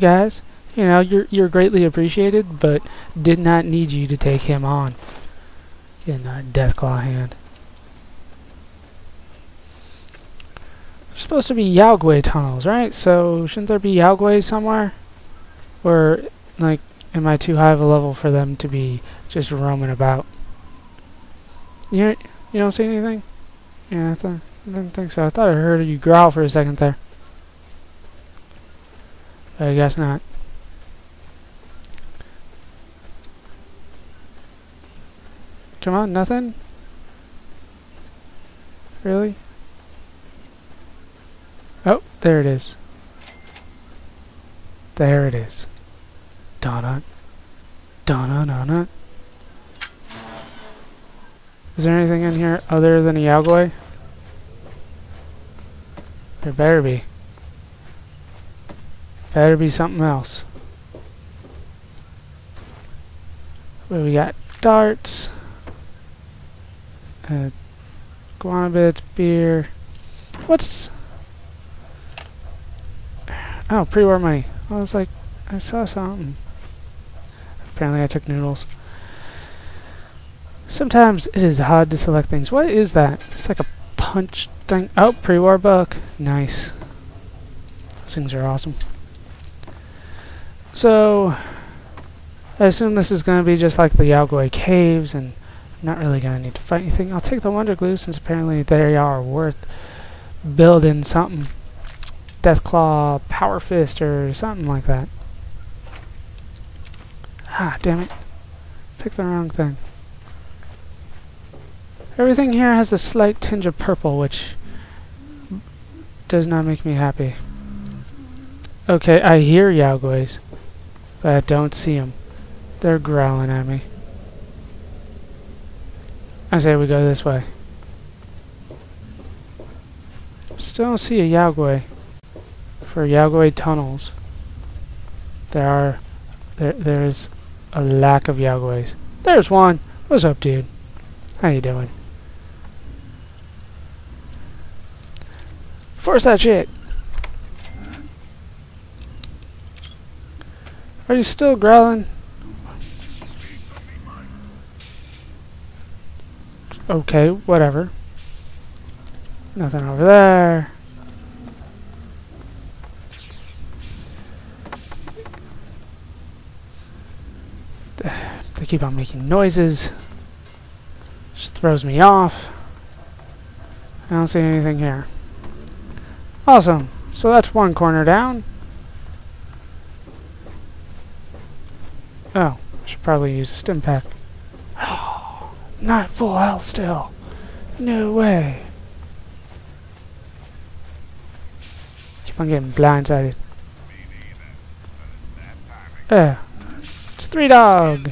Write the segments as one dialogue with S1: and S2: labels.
S1: guys. You know, you're you're greatly appreciated, but did not need you to take him on. In a Deathclaw hand. There's supposed to be Yao Guai tunnels, right? So shouldn't there be Yao Guai somewhere? Or like am I too high of a level for them to be just roaming about? You you don't see anything? Yeah, I, thought, I didn't think so. I thought I heard you growl for a second there. I guess not. Come on, nothing? Really? Oh, there it is. There it is. Donut. Donut, donut. Is there anything in here other than a Yao Guai? There better be. Better be something else. What we got? Darts. Uh, guana bits, beer. What's... Oh, pre-war money. I was like, I saw something. Apparently I took noodles. Sometimes it is hard to select things. What is that? It's like a punch thing. Oh, pre-war book. Nice. Those things are awesome. So, I assume this is going to be just like the Yao Guai Caves, and I'm not really going to need to fight anything. I'll take the Wonder Glue, since apparently they are worth building something. Deathclaw, Power Fist, or something like that. Ah, damn it. Picked the wrong thing. Everything here has a slight tinge of purple, which does not make me happy. Okay, I hear Yao Guais. But I don't see them. They're growling at me. I say we go this way. Still don't see a Yao Guai. For Yao Guai tunnels. There are there there is a lack of Yao Guais. There's one. What's up, dude? How you doing? Force that shit! Are you still growling? Okay, whatever. Nothing over there. They keep on making noises. Just throws me off. I don't see anything here. Awesome. So that's one corner down. Oh, I should probably use a stim pack. Oh, not full health still. No way. Keep on getting blindsided. Yeah. It's three dog.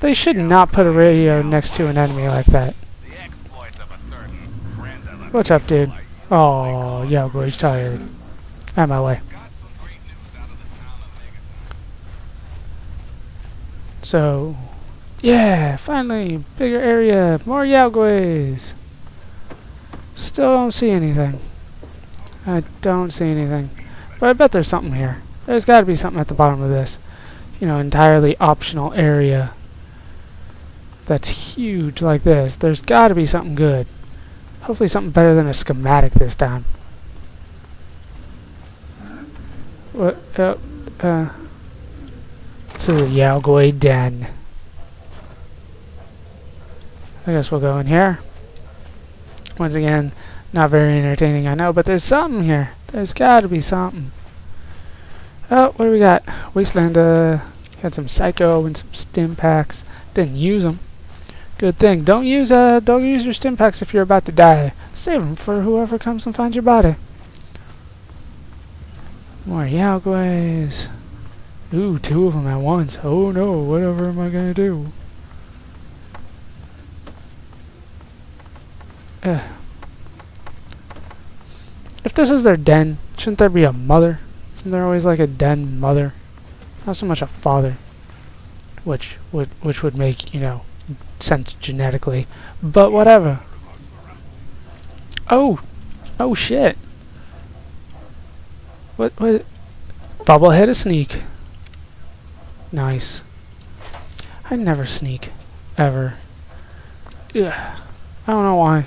S1: They should not put a radio next to an enemy like that. What's up, dude? Oh, yeah, boy, he's tired. Of my way. So, yeah, finally, bigger area, more Yao Guais. Still don't see anything. I don't see anything. But I bet there's something here. There's got to be something at the bottom of this. You know, entirely optional area that's huge like this. There's got to be something good. Hopefully something better than a schematic this time. What? Uh, uh, to the Yao Guai Den. I guess we'll go in here. Once again, not very entertaining, I know, but there's something here. There's got to be something. Oh, what do we got? Wasteland, uh, had some Psycho and some Stim packs. Didn't use them. Good thing. Don't use, uh, don't use your Stim packs if you're about to die. Save them for whoever comes and finds your body. More Yao Guais. Ooh, two of them at once. Oh no, whatever am I gonna do? Uh. If this is their den, shouldn't there be a mother? Isn't there always like a den mother? Not so much a father. Which would which would make, you know, sense genetically. But whatever. Oh! Oh shit! What what Bobblehead a sneak. Nice. I never sneak. Ever. Yeah. I don't know why.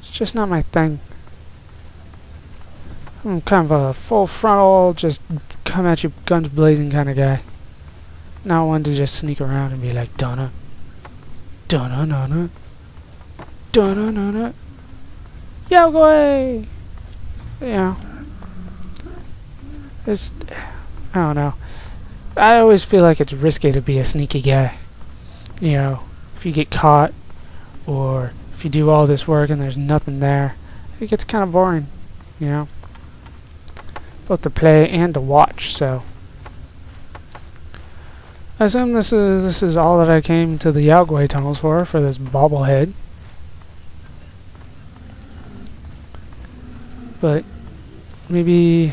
S1: It's just not my thing. I'm kind of a full frontal, just come at you guns blazing kind of guy. Not one to just sneak around and be like, Donna. Donna, Donna. Donna, Donna. Yo, go away! Yeah. It's, I don't know. I always feel like it's risky to be a sneaky guy. You know, if you get caught, or if you do all this work and there's nothing there, it gets kind of boring, you know? Both to play and to watch, so. I assume this is this is all that I came to the Yao Guai tunnels for, for this bobblehead. But maybe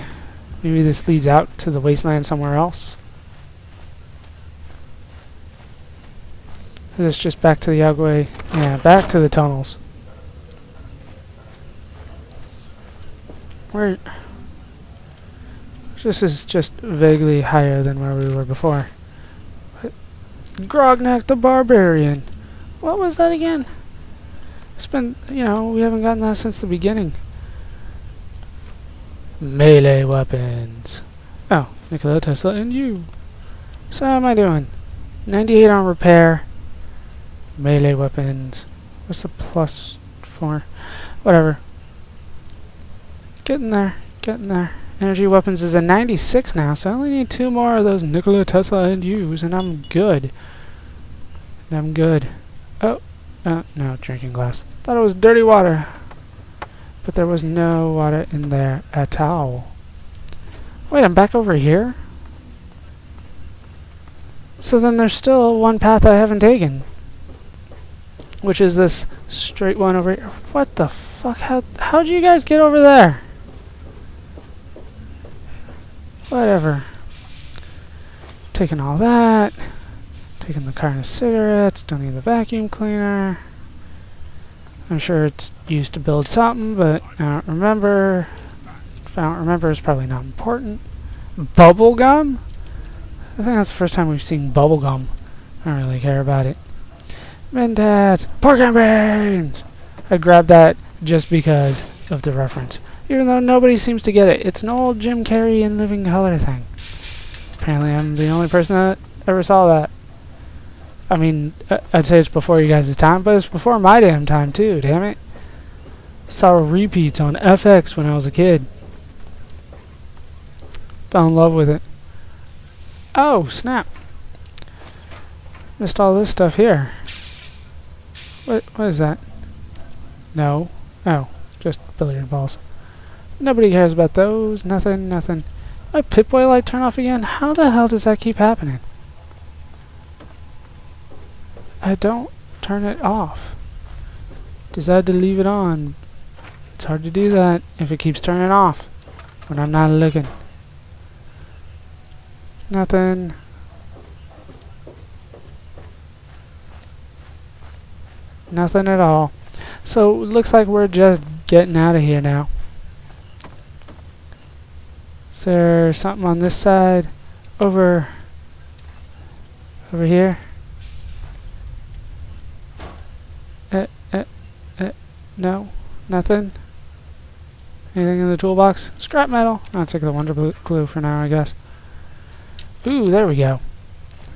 S1: maybe this leads out to the wasteland somewhere else. Is this just back to the Yao Yeah, back to the tunnels. Where this is just vaguely higher than where we were before. But Grognak the Barbarian. What was that again? It's been, you know, we haven't gotten that since the beginning. Melee weapons. Oh, Nikola Tesla and you. So how am I doing? 98 on repair. Melee weapons. What's the plus for? Whatever. Getting there. Getting there. Energy weapons is a 96 now, so I only need two more of those Nikola Tesla and use, and I'm good. And I'm good. Oh, uh, no, drinking glass. Thought it was dirty water. But there was no water in there at all. Wait, I'm back over here? So then there's still one path I haven't taken. Which is this straight one over here. What the fuck? How, how'd you guys get over there? Whatever. Taking all that. Taking the carton of cigarettes. Don't need the vacuum cleaner. I'm sure it's used to build something, but I don't remember. If I don't remember, it's probably not important. Bubblegum? I think that's the first time we've seen bubblegum. I don't really care about it. Mentat! Pork beans! I grabbed that just because of the reference even though nobody seems to get it. It's an old Jim Carrey in Living Color thing. Apparently I'm the only person that ever saw that. I mean, I'd say it's before you guys' time, but it's before my damn time too, damn it. Saw repeats on FX when I was a kid. Fell in love with it. Oh, snap. Missed all this stuff here. What, what is that? No. Oh, just billiard balls. Nobody cares about those. Nothing, nothing. My Pip-Boy light turn off again? How the hell does that keep happening? I don't turn it off. Decide to leave it on. It's hard to do that if it keeps turning off when I'm not looking. Nothing. Nothing at all. So, looks like we're just getting out of here now. Is there something on this side? Over over here? Uh, uh, uh, no? Nothing? Anything in the toolbox? Scrap metal? I'll take the wonder glue for now, I guess. Ooh, there we go.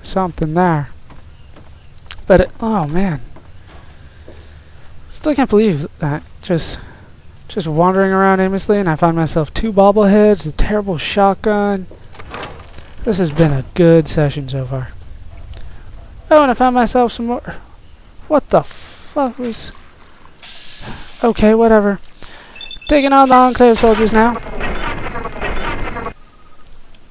S1: Something there. But, it, oh man. Still can't believe that. Just just wandering around aimlessly, and I find myself two bobbleheads, a terrible shotgun. This has been a good session so far. Oh, and I found myself some more. What the fuck was... Okay, whatever. Taking on the Enclave soldiers now.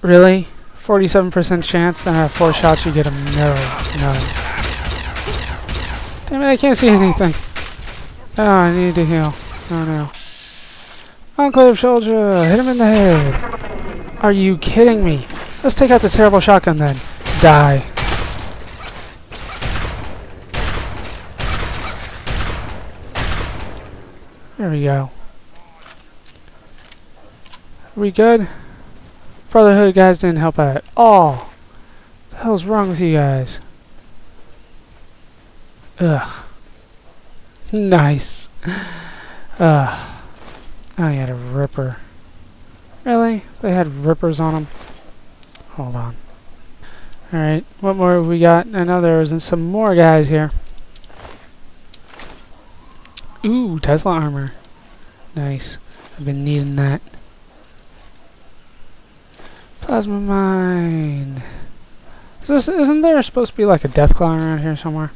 S1: Really? 47% chance, I have four shots, you get a no. No. Damn it, I can't see anything. Oh, I need to heal. Oh no. Enclave soldier, hit him in the head. Are you kidding me? Let's take out the terrible shotgun then. Die. There we go. We good? Brotherhood guys didn't help out at all. What the hell's wrong with you guys? Ugh. Nice. Uh, oh, you had a ripper. Really? They had rippers on them? Hold on. Alright, what more have we got? I know there was some more guys here. Ooh, Tesla armor. Nice. I've been needing that. Plasma mine. Is this, isn't there supposed to be like a death Deathclaw around here somewhere?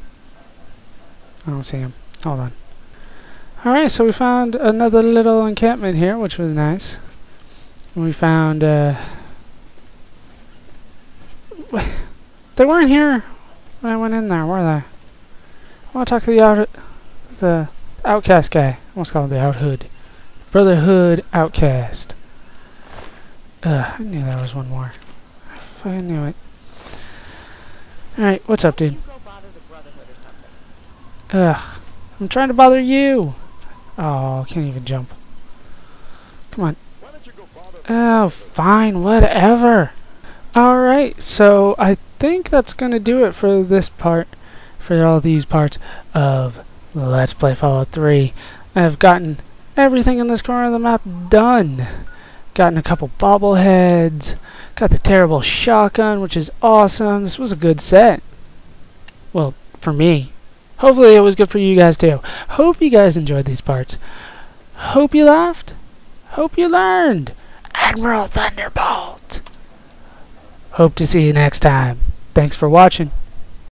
S1: I don't see him. Hold on. Alright, so we found another little encampment here, which was nice. We found, uh... They weren't here when I went in there, were they? I want to talk to the out... the outcast guy. What's called the outhood. Brotherhood outcast. Ugh, I knew there was one more. I fucking knew it. Alright, what's up, dude? Ugh. I'm trying to bother you! Oh, can't even jump. Come on. Oh, fine, whatever. Alright, so I think that's going to do it for this part, for all these parts of Let's Play Fallout 3. I've gotten everything in this corner of the map done. Gotten a couple bobbleheads, got the terrible shotgun, which is awesome. This was a good set. Well, for me. Hopefully it was good for you guys too. Hope you guys enjoyed these parts. Hope you laughed. Hope you learned. Admiral Thunderbolt. Hope to see you next time. Thanks for watching.